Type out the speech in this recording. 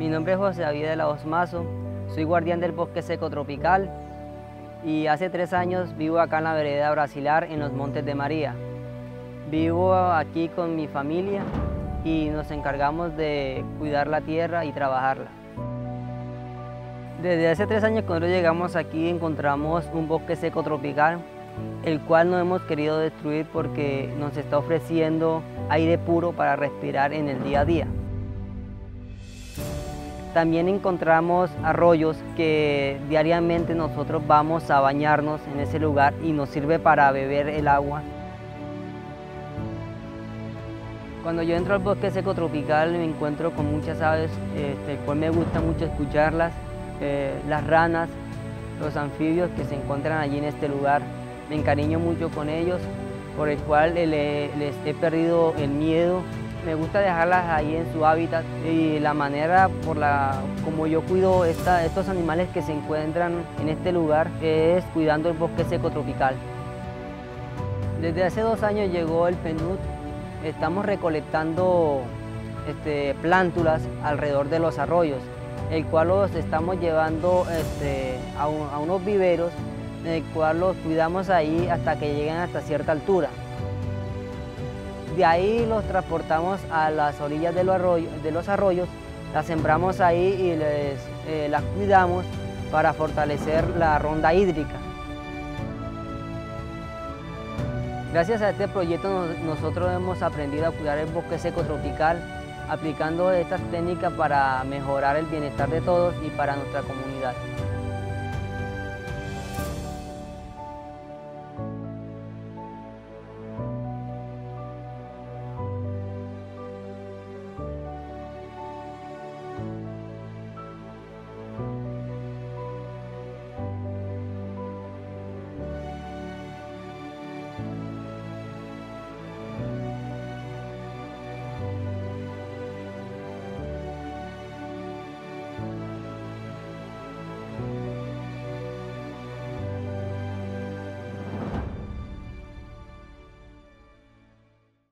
Mi nombre es José David de la Osmazo, soy guardián del bosque seco tropical y hace tres años vivo acá en la vereda Brasilar en los Montes de María. Vivo aquí con mi familia y nos encargamos de cuidar la tierra y trabajarla. Desde hace tres años cuando llegamos aquí encontramos un bosque seco tropical, el cual no hemos querido destruir porque nos está ofreciendo aire puro para respirar en el día a día. También encontramos arroyos que diariamente nosotros vamos a bañarnos en ese lugar y nos sirve para beber el agua. Cuando yo entro al bosque seco tropical me encuentro con muchas aves, este, cual me gusta mucho escucharlas, eh, las ranas, los anfibios que se encuentran allí en este lugar. Me encariño mucho con ellos, por el cual les he perdido el miedo me gusta dejarlas ahí en su hábitat y la manera por la como yo cuido estos animales que se encuentran en este lugar es cuidando el bosque seco tropical. Desde hace dos años llegó el PNUD, estamos recolectando este, plántulas alrededor de los arroyos, el cual los estamos llevando este, a, a unos viveros, el cual los cuidamos ahí hasta que lleguen hasta cierta altura. De ahí los transportamos a las orillas de los, arroyos, las sembramos ahí y eh, las cuidamos para fortalecer la ronda hídrica. Gracias a este proyecto nosotros hemos aprendido a cuidar el bosque seco tropical, aplicando estas técnicas para mejorar el bienestar de todos y para nuestra comunidad.